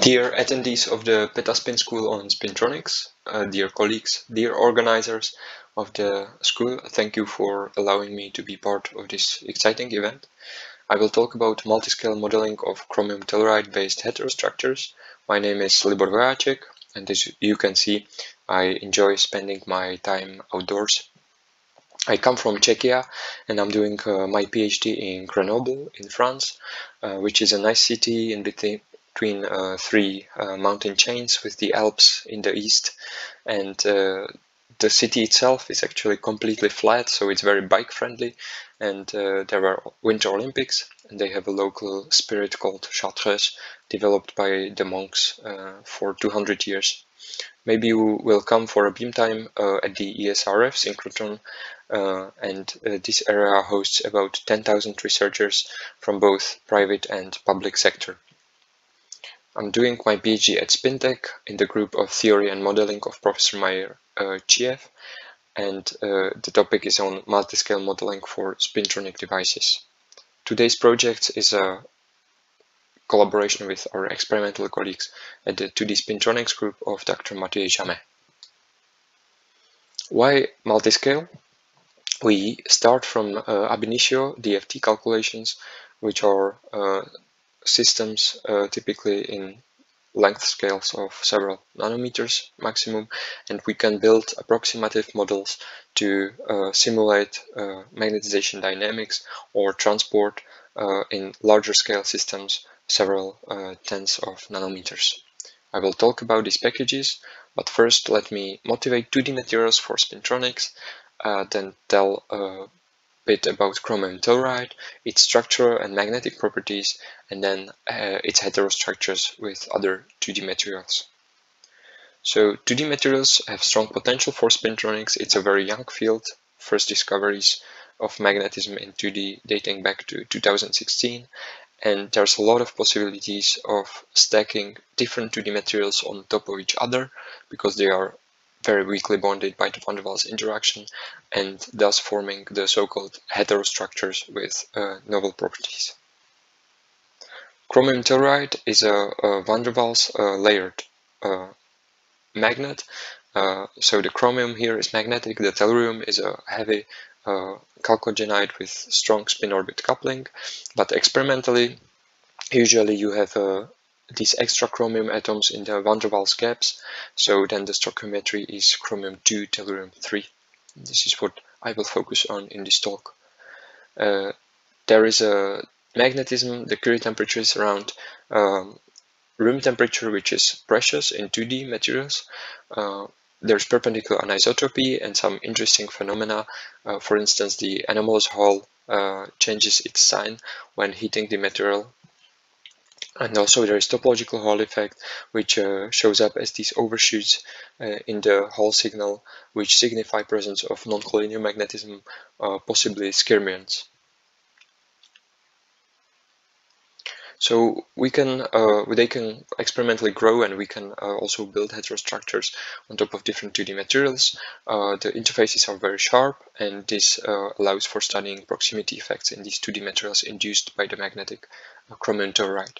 Dear attendees of the Petaspin School on Spintronics, uh, dear colleagues, dear organizers of the school, thank you for allowing me to be part of this exciting event. I will talk about multi-scale modeling of chromium telluride based heterostructures. My name is Libor Vojacek and as you can see, I enjoy spending my time outdoors. I come from Czechia and I'm doing uh, my PhD in Grenoble in France, uh, which is a nice city in between, between uh, three uh, mountain chains with the Alps in the east. And uh, the city itself is actually completely flat so it's very bike friendly. And uh, there are winter olympics and they have a local spirit called chartreuse developed by the monks uh, for 200 years. Maybe you will come for a beam time uh, at the esrf synchrotron and this area hosts about 10,000 researchers from both private and public sector I'm doing my PhD at SPINTEC in the group of theory and modeling of Professor Mairbek uh, Chshiev, and uh, the topic is on multi-scale modeling for spintronic devices. Today's project is a collaboration with our experimental colleagues at the 2D Spintronics group of Dr. Mathieu Jamet. Why multi-scale? We start from uh, ab initio DFT calculations, which are uh, systems uh, typically in length scales of several nanometers maximum and we can build approximative models to uh, simulate uh, magnetization dynamics or transport uh, in larger scale systems several uh, tens of nanometers. I will talk about these packages but first let me motivate 2D materials for spintronics uh, then tell bit about chromium telluride, its structural and magnetic properties, and then uh, its heterostructures with other 2D materials. So 2D materials have strong potential for spintronics. It's a very young field, first discoveries of magnetism in 2D dating back to 2016 and there's a lot of possibilities of stacking different 2D materials on top of each other because they are very weakly bonded by the van der Waals interaction and thus forming the so-called heterostructures with uh, novel properties. Chromium telluride is a, a van der Waals uh, layered uh, magnet. Uh, so the chromium here is magnetic, the tellurium is a heavy uh, chalcogenide with strong spin-orbit coupling, but experimentally usually you have a these extra chromium atoms in the van der Waals gaps. So then the stoichiometry is chromium 2, tellurium 3. This is what I will focus on in this talk. Uh, there is a magnetism, the Curie temperature is around um, room temperature, which is precious in 2D materials. Uh, there's perpendicular anisotropy and some interesting phenomena. Uh, for instance, the anomalous Hall uh, changes its sign when heating the material and also there is topological Hall effect, which uh, shows up as these overshoots uh, in the Hall signal, which signify presence of non-collinear magnetism, uh, possibly skyrmions. So we can, uh, they can experimentally grow and we can uh, also build heterostructures on top of different 2D materials. Uh, the interfaces are very sharp and this allows for studying proximity effects in these 2D materials induced by the magnetic chromium telluride.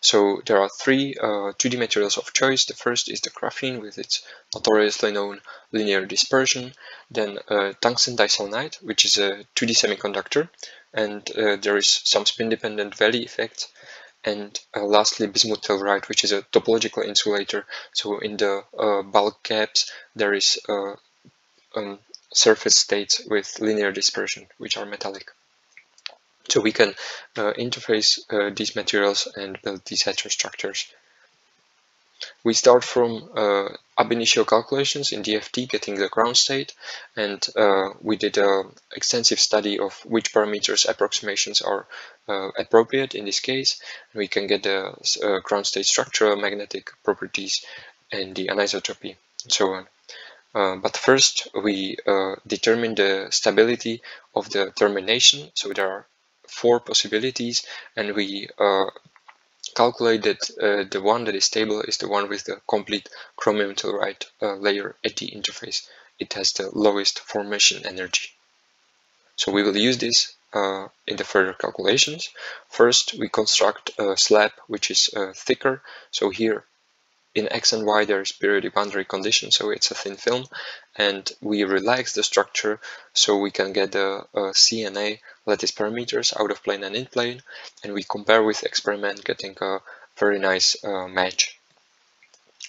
So there are three 2D uh, materials of choice. The first is the graphene with its notoriously known linear dispersion. Then tungsten diselenide, which is a 2D semiconductor and there is some spin-dependent valley effect and uh, lastly bismuth telluride which is a topological insulator so in the uh, bulk gaps there is uh, um, surface states with linear dispersion which are metallic so we can uh, interface uh, these materials and build these heterostructures we start from uh, ab initio calculations in DFT, getting the ground state, and uh, we did an extensive study of which parameters approximations are uh, appropriate in this case. We can get the uh, ground state structure, magnetic properties, and the anisotropy, and so on. Uh, but first, we uh, determine the stability of the termination. So there are four possibilities, and we calculate that uh, the one that is stable is the one with the complete chromium telluride uh, layer at the interface. It has the lowest formation energy. So we will use this uh, in the further calculations. First, we construct a slab which is uh, thicker. So here in X and Y there is periodic boundary condition, so it's a thin film. And we relax the structure so we can get the uh, C and A lattice parameters out of plane and in plane. And we compare with experiment getting a very nice uh, match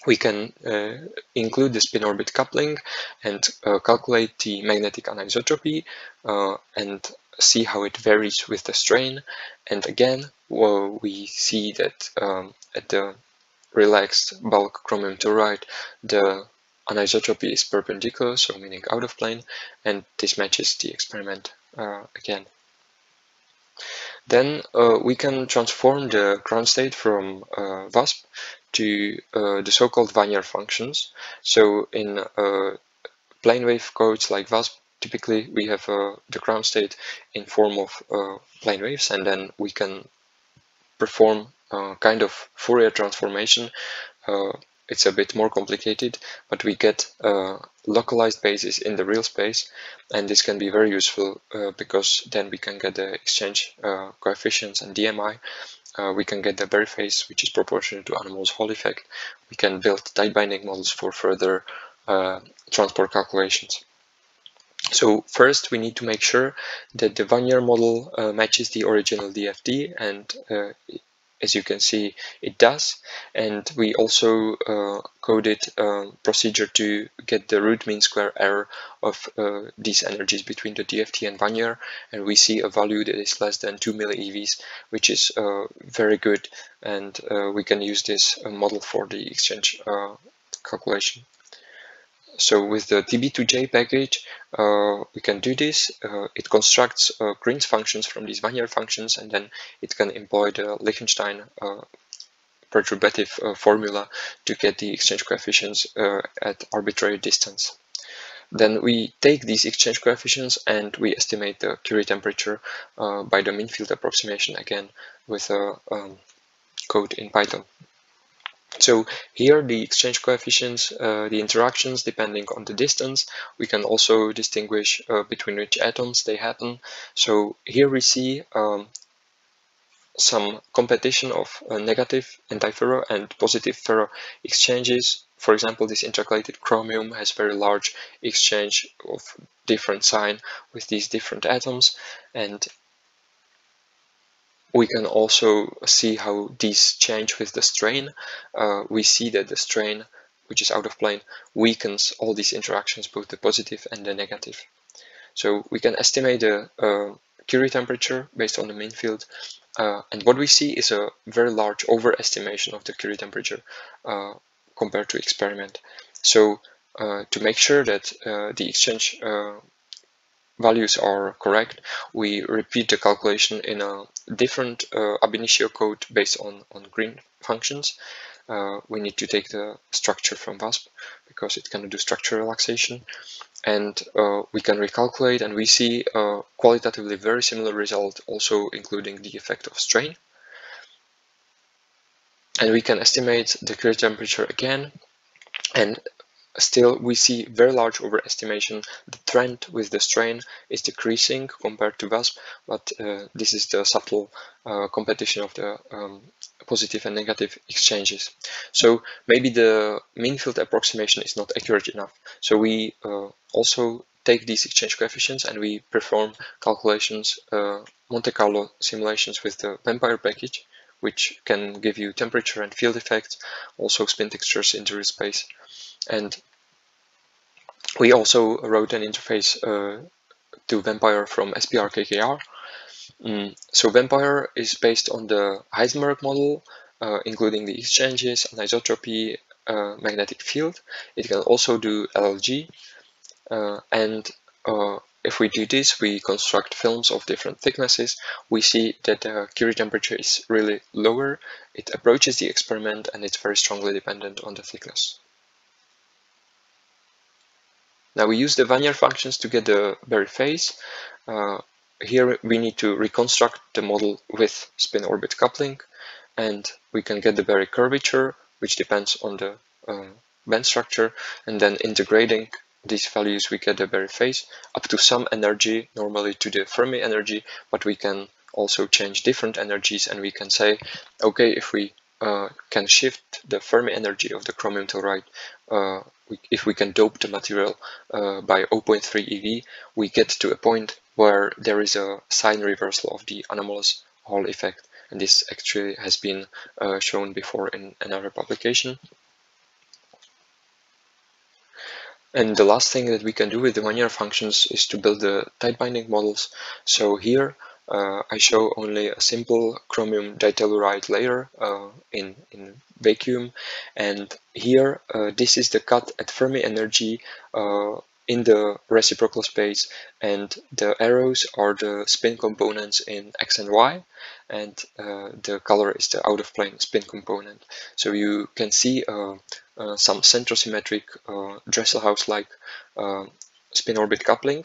we can uh, include the spin-orbit coupling and uh, calculate the magnetic anisotropy uh, and see how it varies with the strain. And again, well, we see that um, at the relaxed bulk chromium to telluride, the anisotropy is perpendicular, so meaning out of plane, and this matches the experiment uh, again. Then uh, we can transform the ground state from uh, VASP to uh, the so-called Wannier functions. So in uh, plane wave codes like VASP, typically we have uh, the ground state in form of plane waves and then we can perform kind of Fourier transformation it's a bit more complicated, but we get uh, localized basis in the real space, and this can be very useful uh, because then we can get the exchange uh, coefficients and DMI. Uh, we can get the Berry phase, which is proportional to anomalous Hall effect. We can build tight binding models for further uh, transport calculations. So first we need to make sure that the Wannier model uh, matches the original DFT and uh, as you can see it does. And we also uh, coded a procedure to get the root mean square error of uh, these energies between the DFT and Wannier and we see a value that is less than 2 millieVs which is uh, very good. And uh, we can use this uh, model for the exchange uh, calculation. So with the TB2J package, uh, we can do this. Uh, it constructs uh, Green's functions from these Wannier functions, and then it can employ the Lichtenstein uh, perturbative uh, formula to get the exchange coefficients uh, at arbitrary distance. Then we take these exchange coefficients and we estimate the Curie temperature by the mean field approximation again with a um, code in Python. So here the exchange coefficients, uh, the interactions depending on the distance, we can also distinguish uh, between which atoms they happen. So here we see um, some competition of uh, negative antiferro and positive ferro exchanges. For example, this intercalated chromium has very large exchange of different sign with these different atoms and we can also see how these change with the strain. Uh, we see that the strain, which is out of plane, weakens all these interactions, both the positive and the negative. So we can estimate the uh, Curie temperature based on the mean field. Uh, and what we see is a very large overestimation of the Curie temperature uh, compared to experiment. So uh, to make sure that uh, the exchange values are correct, we repeat the calculation in a different uh, ab initio code based on, on green functions. Uh, we need to take the structure from VASP because it can do structure relaxation. And uh, we can recalculate and we see a qualitatively very similar result also including the effect of strain. And we can estimate the Curie temperature again. And Still, we see very large overestimation. The trend with the strain is decreasing compared to VASP, but uh, this is the subtle uh, competition of the um, positive and negative exchanges. So maybe the mean field approximation is not accurate enough. So we uh, also take these exchange coefficients and we perform calculations, uh, Monte Carlo simulations with the Vampire package, which can give you temperature and field effects, also spin textures in real space. And we also wrote an interface uh, to Vampire from SPRKKR. Mm, so Vampire is based on the Heisenberg model, uh, including the exchanges, anisotropy, uh, magnetic field. It can also do LLG. Uh, and uh, if we do this, we construct films of different thicknesses. We see that the Curie temperature is really lower. It approaches the experiment and it's very strongly dependent on the thickness. Now we use the Wannier functions to get the Berry phase. Uh, here we need to reconstruct the model with spin-orbit coupling and we can get the Berry curvature which depends on the uh, band structure and then integrating these values we get the Berry phase up to some energy, normally to the Fermi energy, but we can also change different energies and we can say, okay, if we uh, can shift the Fermi energy of the chromium telluride, uh, if we can dope the material uh, by 0.3 eV, we get to a point where there is a sign reversal of the anomalous Hall effect. And this actually has been uh, shown before in another publication. And the last thing that we can do with the Wannier functions is to build the tight binding models. So here uh, I show only a simple chromium ditelluride layer uh, in, in vacuum. And here uh, this is the cut at Fermi energy uh, in the reciprocal space. And the arrows are the spin components in x and y. And uh, the color is the out of plane spin component. So you can see uh, some centrosymmetric Dresselhaus like uh, spin orbit coupling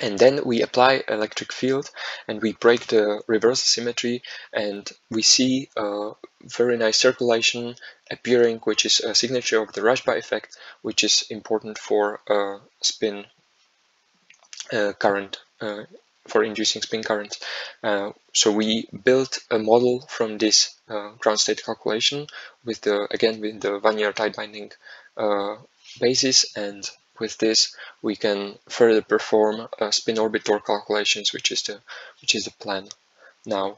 and then we apply electric field and we break the reverse symmetry and we see a very nice circulation appearing which is a signature of the Rashba effect which is important for uh, spin uh, current uh, for inducing spin current. Uh, so we built a model from this uh, ground state calculation with the again with the Wannier tight binding uh, basis and with this we can further perform uh, spin orbit torque calculations which is the which is the plan now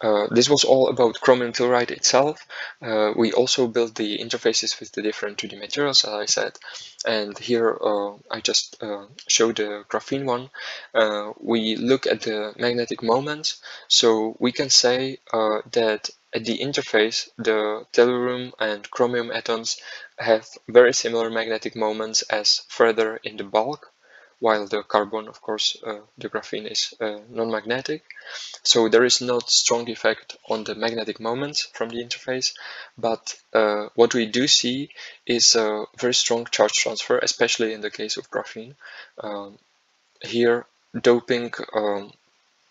uh, this was all about chromium telluride itself. Uh, we also built the interfaces with the different 2D materials, as I said. And here uh, I just uh, showed the graphene one. Uh, we look at the magnetic moments. So we can say that at the interface, the tellurium and chromium atoms have very similar magnetic moments as further in the bulk, while the carbon, of course, uh, the graphene is uh, non-magnetic. So there is not strong effect on the magnetic moments from the interface, but uh, what we do see is a very strong charge transfer, especially in the case of graphene. Um, here, doping um,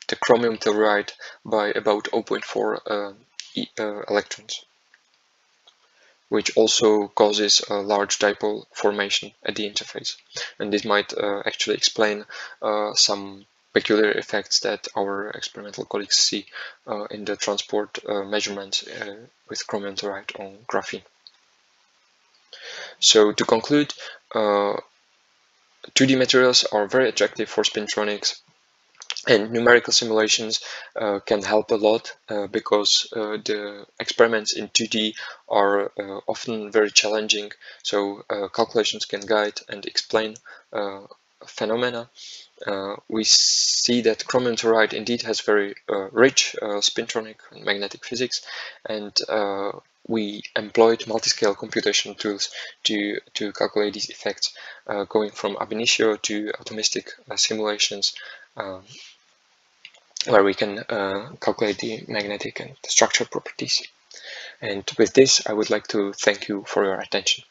the chromium telluride by about 0.4 uh, electrons, which also causes a large dipole formation at the interface. And this might uh, actually explain uh, some peculiar effects that our experimental colleagues see uh, in the transport uh, measurements with chromium telluride on graphene. So to conclude, 2D materials are very attractive for spintronics and numerical simulations uh, can help a lot uh, because uh, the experiments in 2D are uh, often very challenging. So uh, calculations can guide and explain uh, phenomena. We see that chromium telluride indeed has very rich spintronic and magnetic physics. And we employed multi-scale computation tools to, to calculate these effects, uh, going from ab initio to atomistic uh, simulations where we can uh, calculate the magnetic and structural properties. And with this, I would like to thank you for your attention.